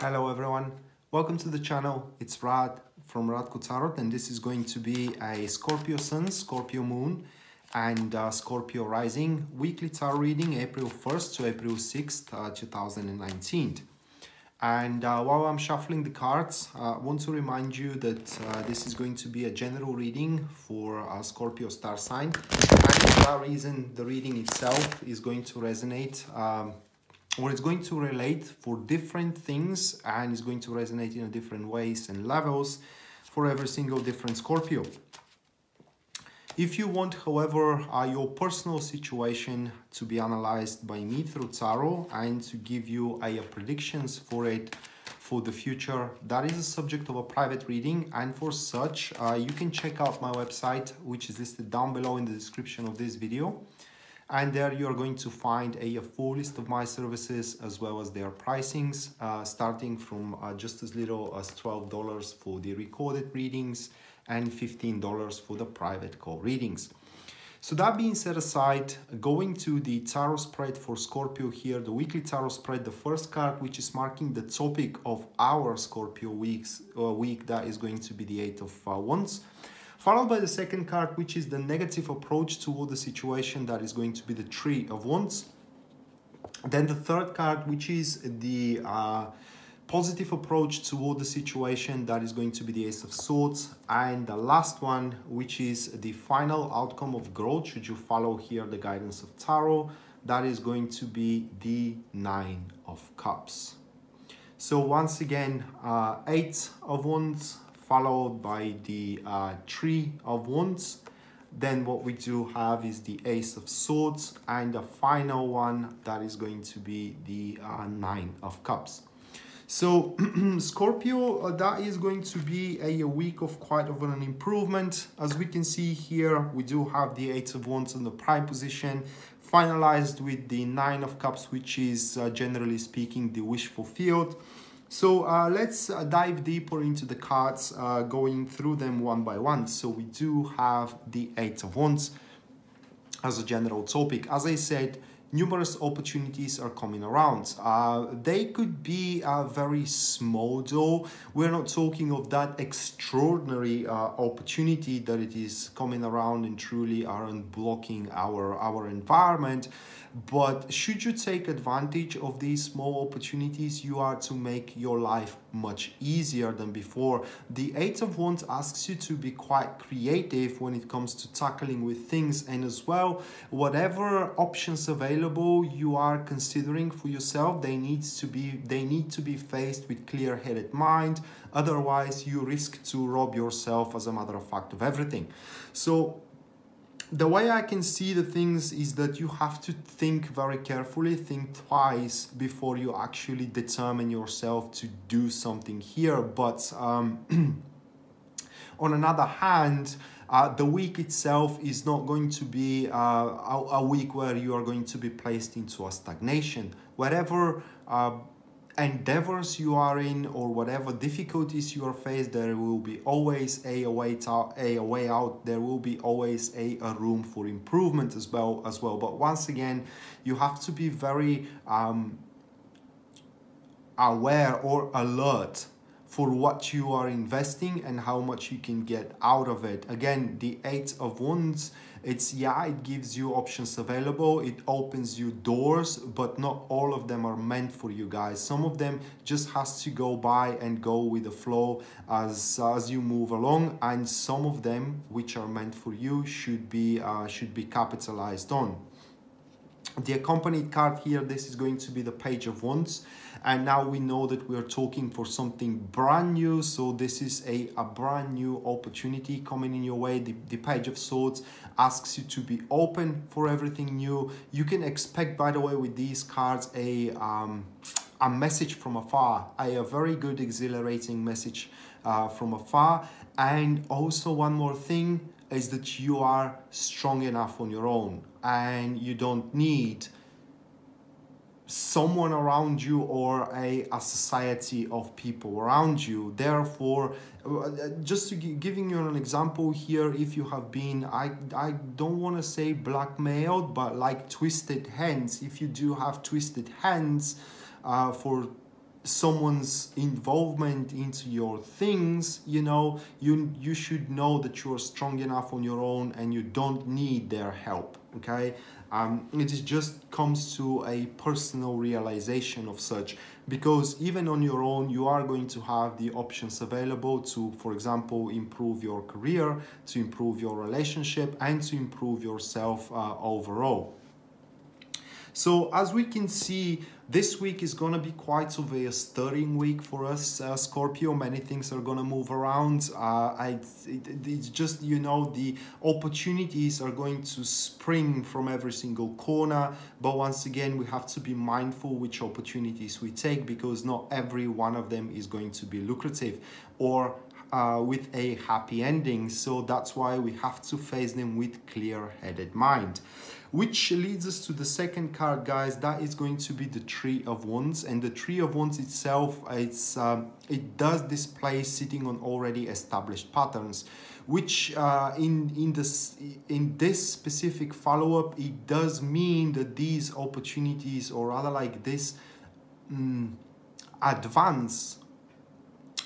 Hello everyone, welcome to the channel. It's Rad from Radko Tarot and this is going to be a Scorpio Sun, Scorpio Moon and uh, Scorpio Rising weekly tarot reading April 1st to April 6th, uh, 2019. And uh, while I'm shuffling the cards, uh, I want to remind you that uh, this is going to be a general reading for uh, Scorpio star sign. And for that reason, the reading itself is going to resonate um, or it's going to relate for different things and it's going to resonate in different ways and levels for every single different Scorpio. If you want, however, uh, your personal situation to be analyzed by me through tarot and to give you uh, predictions for it for the future, that is a subject of a private reading. And for such, uh, you can check out my website, which is listed down below in the description of this video. And there you are going to find a, a full list of my services as well as their pricings, uh, starting from uh, just as little as $12 for the recorded readings and $15 for the private call readings. So that being set aside, going to the tarot spread for Scorpio here, the weekly tarot spread, the first card which is marking the topic of our Scorpio weeks uh, week, that is going to be the Eight of uh, Wands, followed by the second card which is the negative approach toward the situation, that is going to be the Three of Wands. Then the third card which is the uh, positive approach toward the situation that is going to be the ace of swords and the last one which is the final outcome of growth should you follow here the guidance of tarot that is going to be the nine of cups so once again uh, eight of wands followed by the uh, three of wands then what we do have is the ace of swords and the final one that is going to be the uh, nine of cups so Scorpio, uh, that is going to be a, a, week of quite of an improvement. As we can see here, we do have the Eight of Wands in the prime position, finalized with the Nine of Cups, which is uh, generally speaking the wish fulfilled. So uh, let's uh, dive deeper into the cards, uh, going through them one by one. So we do have the Eight of Wands as a general topic. As I said, numerous opportunities are coming around. Uh, they could be uh, very small though. We're not talking of that extraordinary uh, opportunity that it is coming around and truly aren't blocking our, our environment. But should you take advantage of these small opportunities, you are to make your life much easier than before. The Eight of Wands asks you to be quite creative when it comes to tackling with things and as well, whatever options available you are considering for yourself, they need to be they need to be faced with clear-headed mind. Otherwise, you risk to rob yourself as a matter of fact of everything. So the way I can see the things is that you have to think very carefully, think twice before you actually determine yourself to do something here. But um, on another hand, uh, the week itself is not going to be uh, a, a, week where you are going to be placed into a stagnation. Whatever uh, endeavors you are in or whatever difficulties you are faced there will be always a, a way out a, a, way out there will be always a, a room for improvement as well as well but once again you have to be very um, aware or alert for what you are investing and how much you can get out of it. Again the eight of wands it's yeah it gives you options available. It opens you doors but not all of them are meant for you guys. Some of them just has to go by and go with the flow as as you move along and some of them which are meant for you should be uh, should be capitalized on. The accompanied card here this is going to be the page of wands and now we know that we are talking for something brand new. So this is a, a brand new opportunity coming in your way. The, the page of swords asks you to be open for everything new. You can expect by the way with these cards a um, a message from afar a, a very good exhilarating message uh, from afar. And also one more thing is that you are strong enough on your own. And you don't need someone around you or a, a society of people around you. Therefore uh, just to giving you an example here if you have been i i don't want to say blackmailed but like twisted hands. If you do have twisted hands uh, for someone's involvement into your things you know you you should know that you're strong enough on your own and you don't need their help okay um, it just comes to a personal realization of such because even on your own you are going to have the options available to for example improve your career to improve your relationship and to improve yourself uh, overall. So as we can see, this week is gonna be quite of a stirring week for us, uh, Scorpio. Many things are gonna move around. Uh, I, it, it's just you know the opportunities are going to spring from every single corner. But once again, we have to be mindful which opportunities we take because not every one of them is going to be lucrative or uh, with a happy ending. So that's why we have to face them with clear-headed mind which leads us to the second card guys. That is going to be the three of wands. And the three of wands itself it's um, it does display sitting on already established patterns which uh, in in this in this specific follow-up it does mean that these opportunities or rather like this um, advance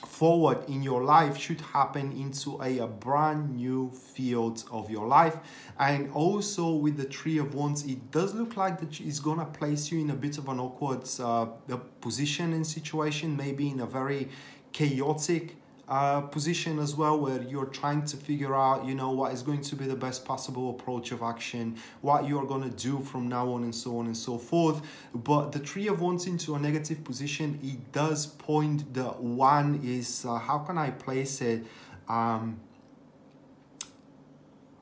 forward in your life should happen into a, a, brand new field of your life. And also with the three of wands it does look like that it's gonna place you in a bit of an awkward uh, position and situation maybe in a very chaotic uh, position as well where you're trying to figure out you know what is going to be the best possible approach of action what you're going to do from now on and so on and so forth. But the three of wands into a negative position it does point the one is uh, how can i place it? Um,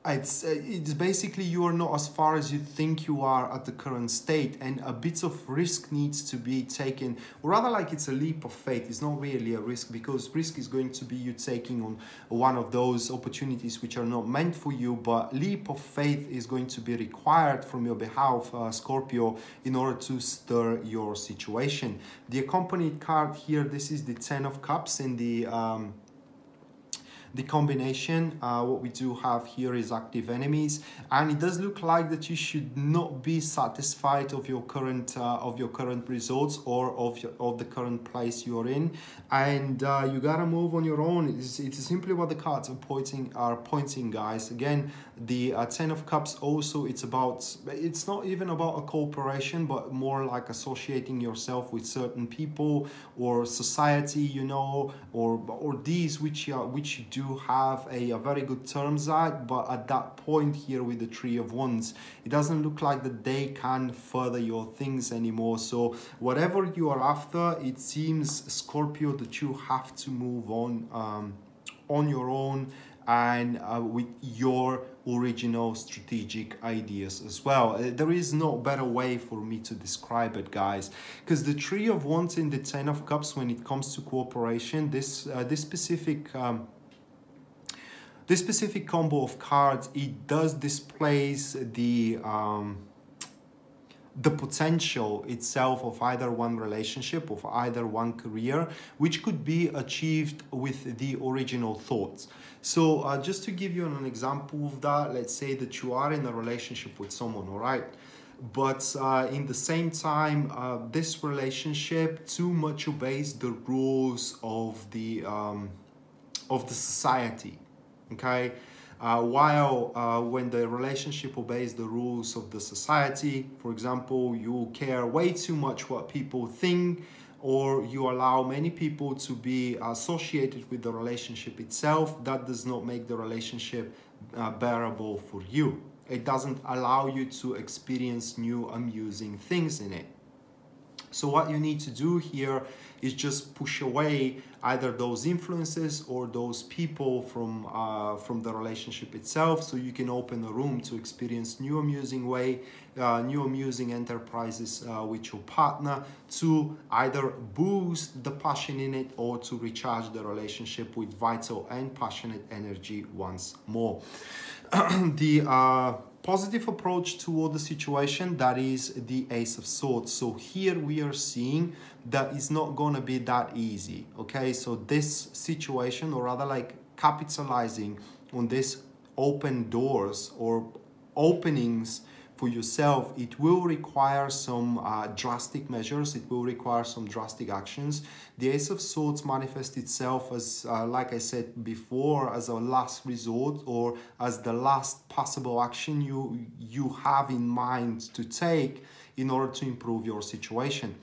it's uh, it's basically you are not as far as you think you are at the current state and a bit of risk needs to be taken or rather like it's a leap of faith. It's not really a risk because risk is going to be you taking on one of those opportunities which are not meant for you but leap of faith is going to be required from your behalf uh, scorpio in order to stir your situation. The accompanied card here this is the ten of cups in the um, the combination uh, what we do have here is active enemies and it does look like that you should not be satisfied of your current uh, of your current results or of your, of the current place you're in. And uh, you gotta move on your own. It's, it's simply what the cards are pointing are pointing guys. Again the uh, ten of cups also it's about it's not even about a cooperation but more like associating yourself with certain people or society you know or or these which are which you do have a, a very good terms at, but at that point here with the Three of Wands, it doesn't look like that they can further your things anymore. So whatever you are after, it seems, Scorpio, that you have to move on um, on your own and uh, with your original strategic ideas as well. Uh, there is no better way for me to describe it, guys, because the Three of Wands in the Ten of Cups, when it comes to cooperation, this uh, this specific um, this specific combo of cards, it does displays the um, the potential itself of either one relationship of either one career which could be achieved with the original thoughts. So uh, just to give you an example of that let's say that you are in a relationship with someone all right? But uh, in the same time uh, this relationship too much obeys the rules of the um, of the society okay uh, while uh, when the relationship obeys the rules of the society for example you care way too much what people think or you allow many people to be associated with the relationship itself that does not make the relationship uh, bearable for you. It doesn't allow you to experience new amusing things in it so what you need to do here is just push away either those influences or those people from uh, from the relationship itself. So you can open a room to experience new amusing way uh, new amusing enterprises uh, with your partner to either boost the passion in it or to recharge the relationship with vital and passionate energy once more. The uh, positive approach toward the situation that is the ace of swords. So here we are seeing that it's not going to be that easy okay? So this situation or rather like capitalizing on this open doors or openings for yourself, it will require some uh, drastic measures. It will require some drastic actions. The Ace of Swords manifests itself as, uh, like I said before, as a last resort or as the last possible action you you have in mind to take in order to improve your situation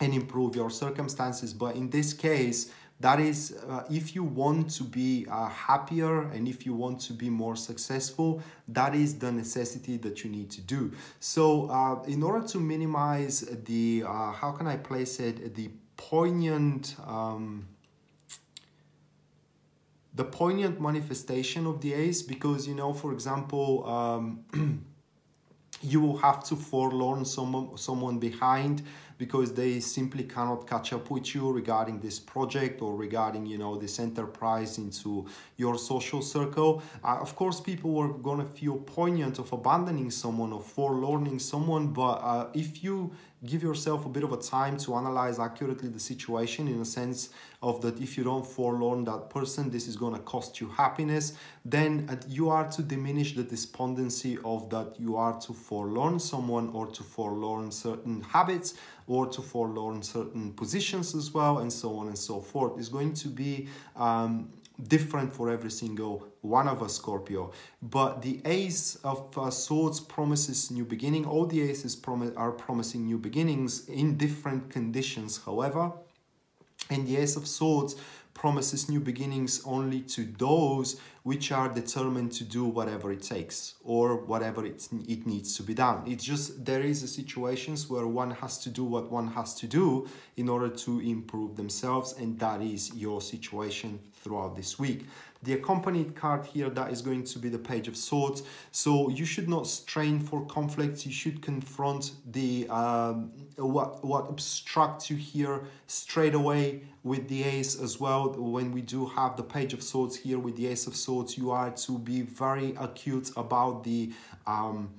and improve your circumstances. But in this case, that is uh, if you want to be uh, happier and if you want to be more successful that is the necessity that you need to do. So uh, in order to minimize the uh, how can i place it? The poignant um, the poignant manifestation of the ace because you know for example um, you will have to forlorn someone someone behind because they simply cannot catch up with you regarding this project or regarding you know this enterprise into your social circle. Uh, of course people are gonna feel poignant of abandoning someone or forlorning someone but uh, if you give yourself a bit of a time to analyze accurately the situation in a sense of that if you don't forlorn that person this is going to cost you happiness then you are to diminish the despondency of that you are to forlorn someone or to forlorn certain habits or to forlorn certain positions as well and so on and so forth. Is going to be um, different for every single one of us Scorpio. But the Ace of uh, Swords promises new beginning. All the Aces prom- are promising new beginnings in different conditions, however. And the Ace of Swords promises new beginnings only to those which are determined to do whatever it takes or whatever it, it needs to be done. It's just there is a situations where one has to do what one has to do in order to improve themselves and that is your situation throughout this week the accompanied card here that is going to be the page of swords. So you should not strain for conflicts. You should confront the um, what what obstructs you here straight away with the ace as well. When we do have the page of swords here with the ace of swords you are to be very acute about the um,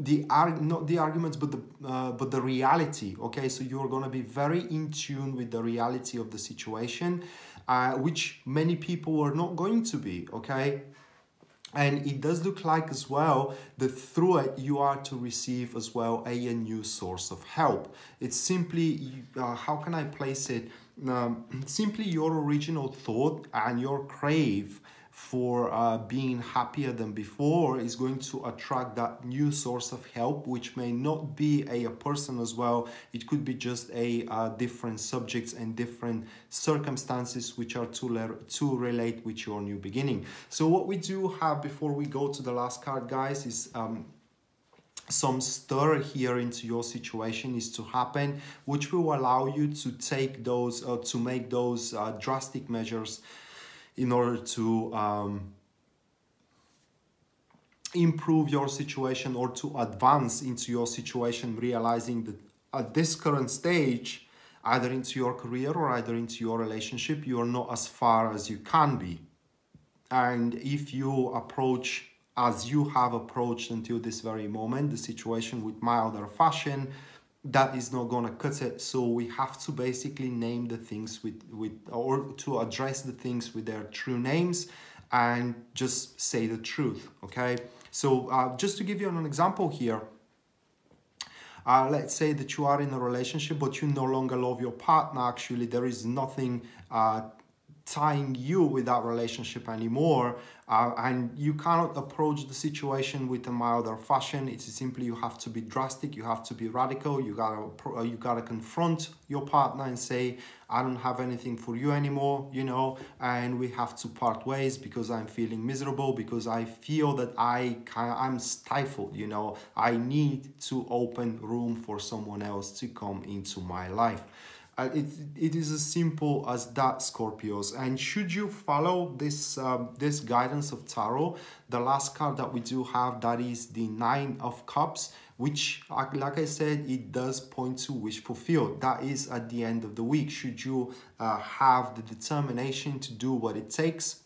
the not the arguments but the uh, but the reality okay? So you're going to be very in tune with the reality of the situation uh, which many people are not going to be okay? And it does look like as well that through it you are to receive as well a, a new source of help. It's simply uh, how can i place it? Um, simply your original thought and your crave for uh, being happier than before is going to attract that new source of help which may not be a, a person as well. It could be just a uh, different subjects and different circumstances which are to, le- to relate with your new beginning. So what we do have before we go to the last card guys is um, some stir here into your situation is to happen which will allow you to take those uh, to make those uh, drastic measures in order to um, improve your situation or to advance into your situation, realizing that at this current stage, either into your career or either into your relationship, you are not as far as you can be. And if you approach as you have approached until this very moment the situation with milder fashion, that is not gonna cut it. So we have to basically name the things with with or to address the things with their true names and just say the truth okay? So uh, just to give you an example here uh, let's say that you are in a relationship but you no longer love your partner. Actually there is nothing uh, tying you with that relationship anymore uh, and you cannot approach the situation with a milder fashion. It's simply you have to be drastic you have to be radical. You gotta uh, you gotta confront your partner and say i don't have anything for you anymore you know and we have to part ways because i'm feeling miserable because i feel that i kind i'm stifled you know. I need to open room for someone else to come into my life it, it is as simple as that, Scorpios. And should you follow this um, this guidance of tarot, the last card that we do have that is the Nine of Cups, which, like I said, it does point to wish fulfilled. That is at the end of the week. Should you uh, have the determination to do what it takes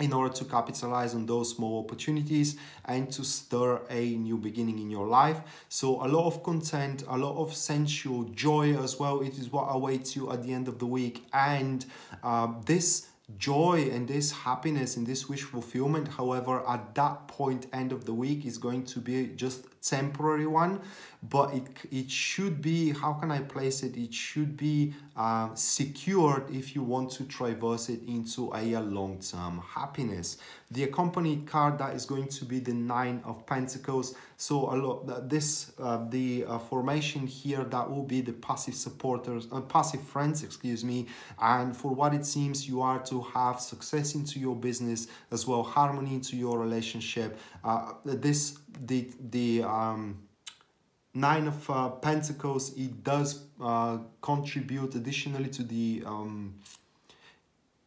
in order to capitalize on those small opportunities and to stir a new beginning in your life. So, a lot of content, a lot of sensual joy as well. It is what awaits you at the end of the week, and uh, this joy and this happiness and this wish fulfillment however at that point end of the week is going to be just temporary one. But it it should be how can i place it? It should be uh, secured if you want to traverse it into a, long-term happiness. The accompanied card that is going to be the nine of pentacles. So a lot this uh, the uh, formation here that will be the passive supporters uh, passive friends excuse me. And for what it seems you are to have success into your business as well harmony into your relationship. Uh, this the the um, nine of uh, pentacles it does uh, contribute additionally to the um,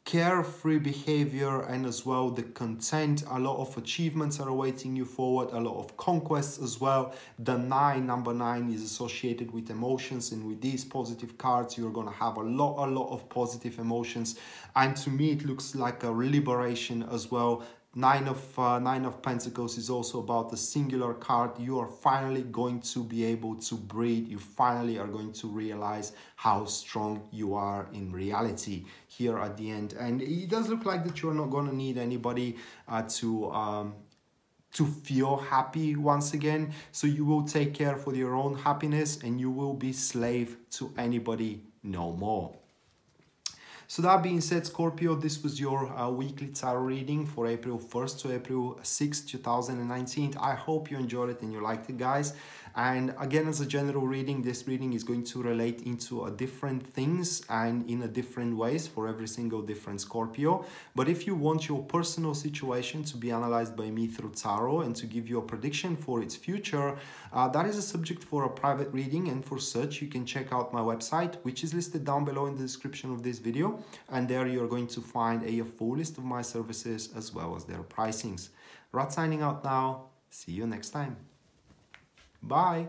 carefree behavior and as well the content. A lot of achievements are awaiting you forward a lot of conquests as well. The nine number nine is associated with emotions and with these positive cards you're going to have a lot a lot of positive emotions. And to me it looks like a liberation as well nine of uh, nine of pentacles is also about the singular card. You are finally going to be able to breathe. You finally are going to realize how strong you are in reality here at the end. And it does look like that you're not going to need anybody uh, to um, to feel happy once again. So you will take care for your own happiness and you will be slave to anybody no more so that being said, Scorpio, this was your uh, weekly tarot reading for April 1st to April 6th, 2019. I hope you enjoyed it and you liked it, guys. And again, as a general reading, this reading is going to relate into different things and in a different ways for every single different Scorpio. But if you want your personal situation to be analyzed by me through tarot and to give you a prediction for its future, uh, that is a subject for a private reading. And for such, you can check out my website, which is listed down below in the description of this video. And there you're going to find a full list of my services as well as their pricings. Rad signing out now. See you next time. Bye.